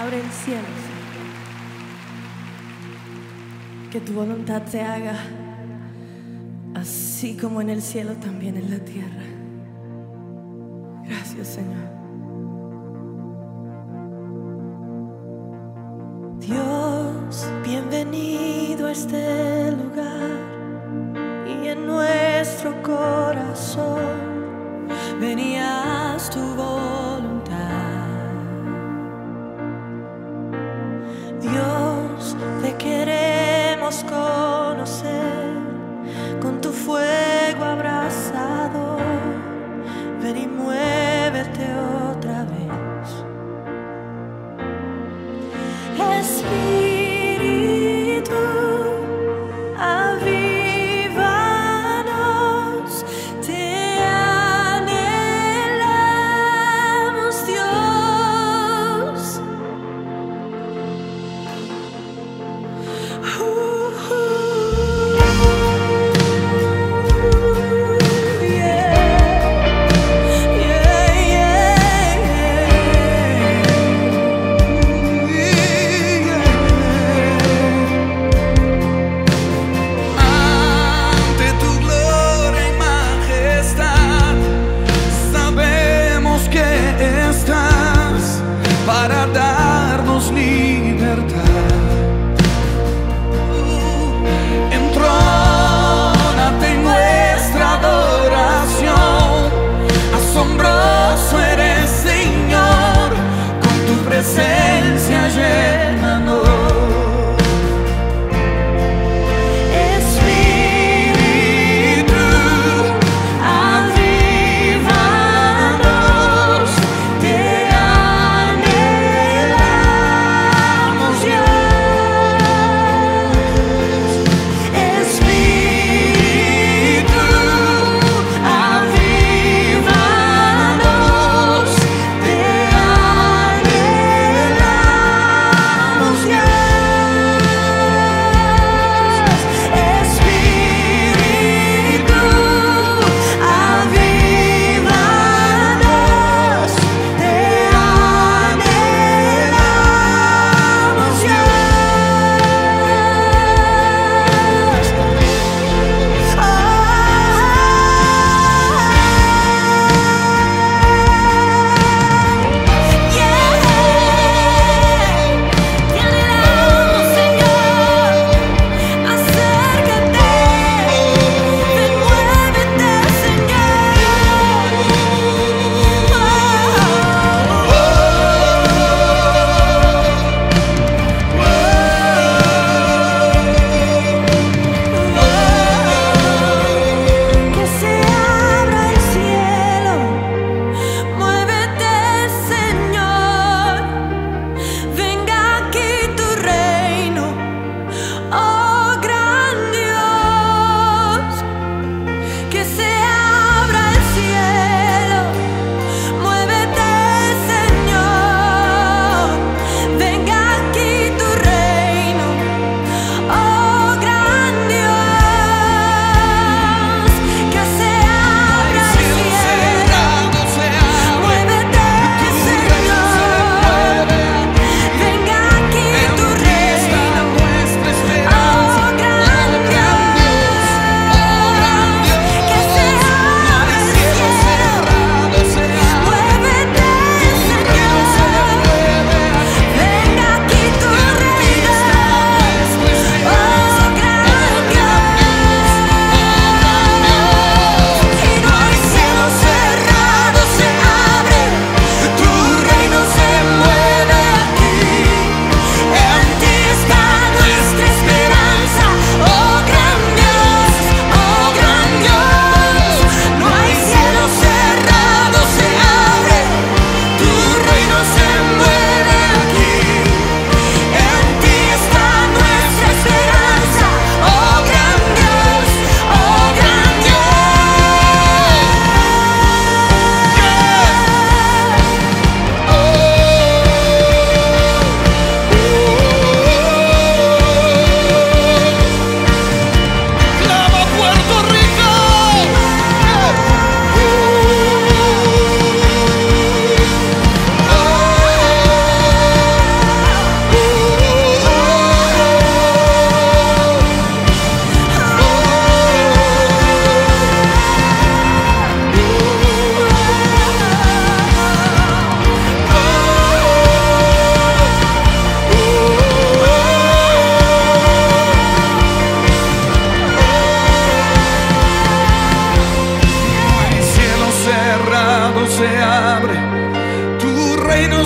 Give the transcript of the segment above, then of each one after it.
Abre el cielo. Que tu voluntad se haga así como en el cielo, también en la tierra. Gracias, Señor. Dios, bienvenido a este lugar. te queremos conocer.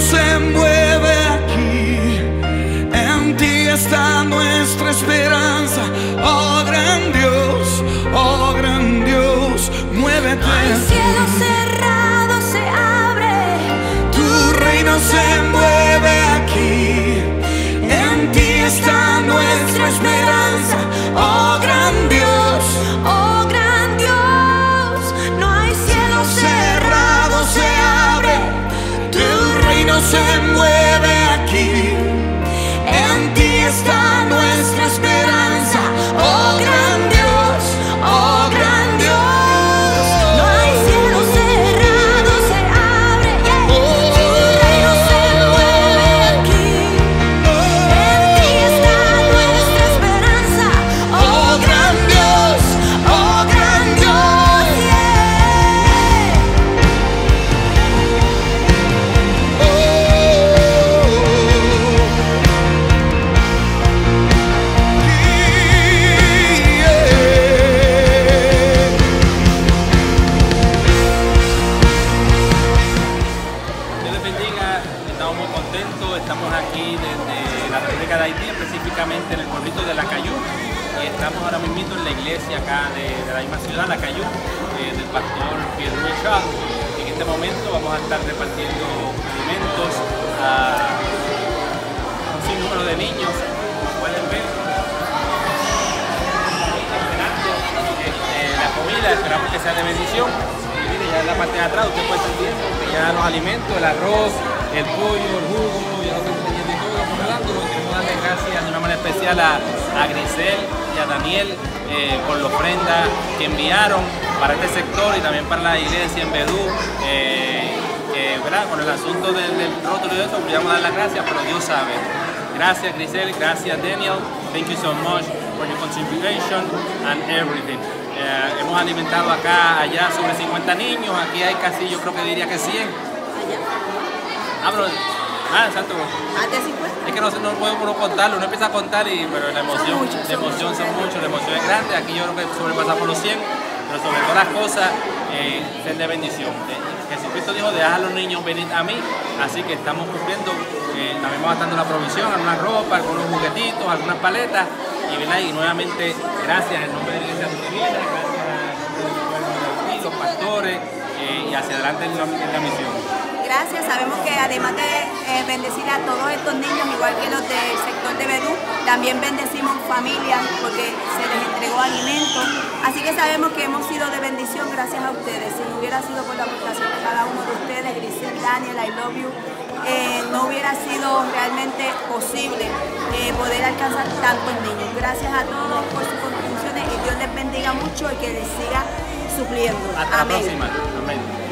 se mueve aquí. En ti está nuestra esperanza. Oh gran Dios, oh gran Dios, muévete. El cielo cerrado se abre. Tu reino se esperamos que sea de bendición. Y mire, ya en la parte de atrás usted puede estar viendo que ya los alimentos, el arroz, el pollo, el jugo, ya lo estamos teniendo todo, lo estamos dándolo. Queremos darle gracias de una manera especial a, a Grisel y a Daniel eh, por la ofrenda que enviaron para este sector y también para la iglesia en Bedú. eh. Con el asunto del, del rótulo y eso, podríamos dar las gracias, pero Dios sabe. Gracias Grisel, gracias Daniel. Thank you so much for your contribution and everything. Eh, hemos alimentado acá, allá sobre 50 niños, aquí hay casi, yo creo que diría que 100. Ah, pero, ah, exacto. De 50. Es que no, no uno contarlo, uno empieza a contar y pero la emoción, muchos, la emoción son muchos, la emoción es grande, aquí yo creo que sobrepasamos los 100, pero sobre todas las cosas, eh, ser de bendición. Eh, Jesucristo dijo, dejad a los niños venir a mí, así que estamos cumpliendo, eh, también vamos dando la provisión, alguna ropa, algunos juguetitos, algunas paletas, y, ¿verdad? y nuevamente gracias en nombre de la Iglesia de Vida, gracias a los pastores, eh, y hacia adelante en la, misión. Gracias, sabemos que además de eh, bendecir a todos estos niños, igual que los del sector de Bedú, también bendecimos familias porque se les entregó alimento. Así que sabemos que hemos sido de bendición gracias a ustedes. Si hubiera sido por la aportación de cada uno de ustedes, Grisel, Daniel, I love you, eh, no hubiera sido realmente posible eh, poder alcanzar tantos niños. Gracias a todos por sus contribuciones y Dios les bendiga mucho y que les siga supliendo. Hasta Amén. la próxima. Amén.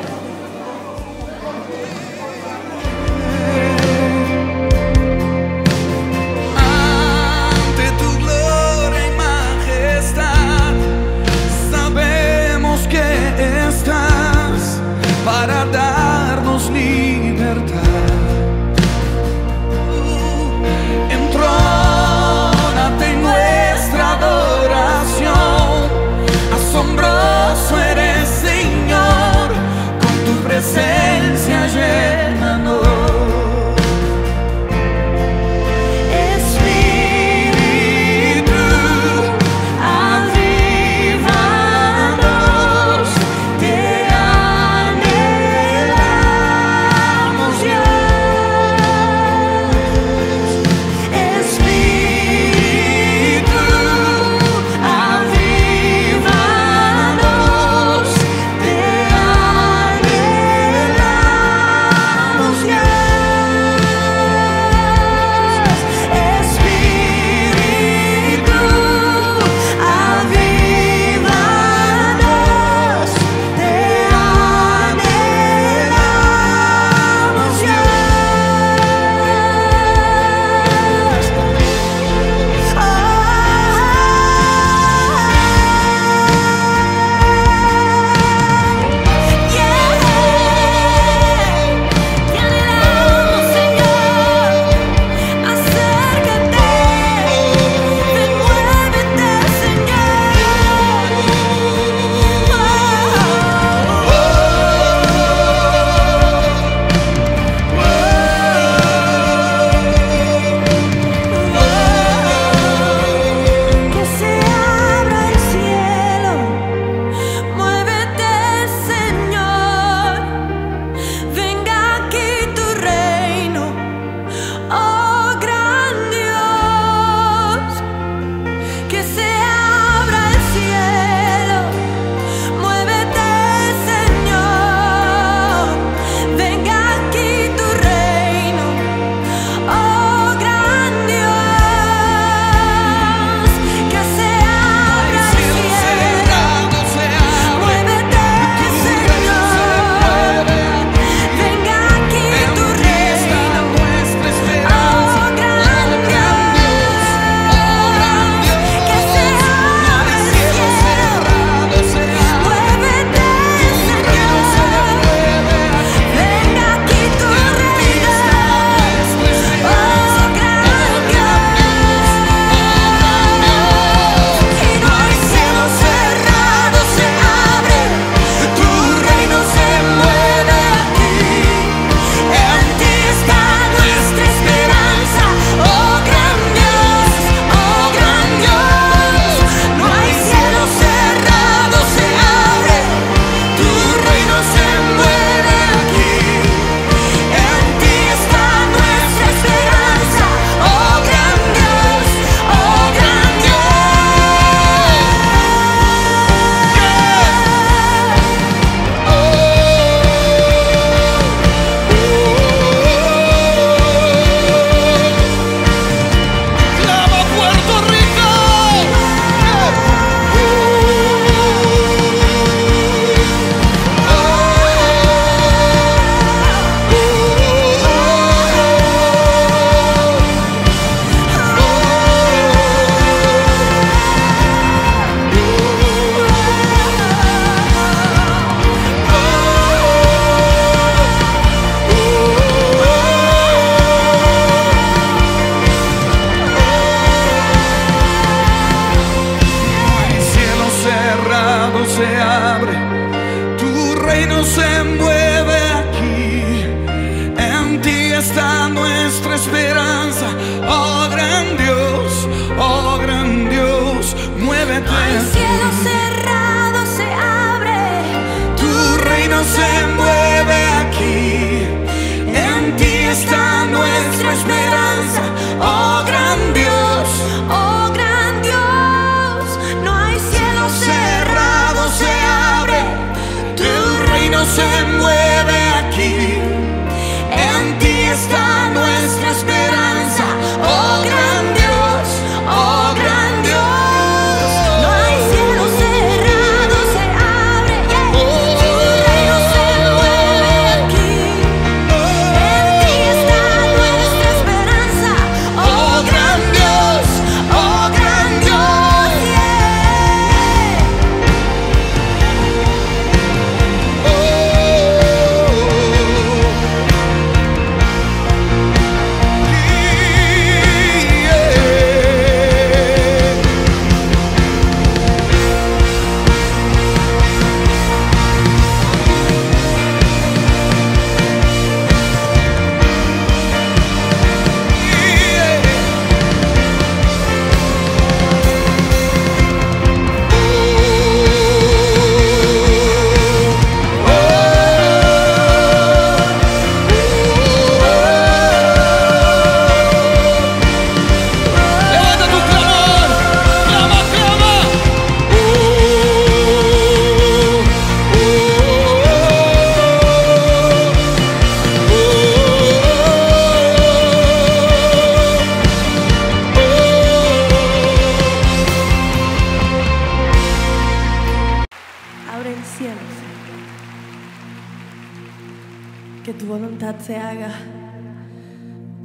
se haga,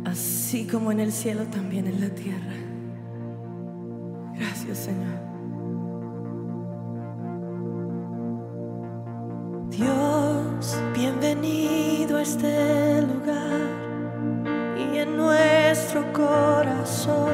así como en el cielo, también en la tierra. Gracias, Señor. Dios, bienvenido a este lugar y en nuestro corazón.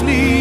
sleep.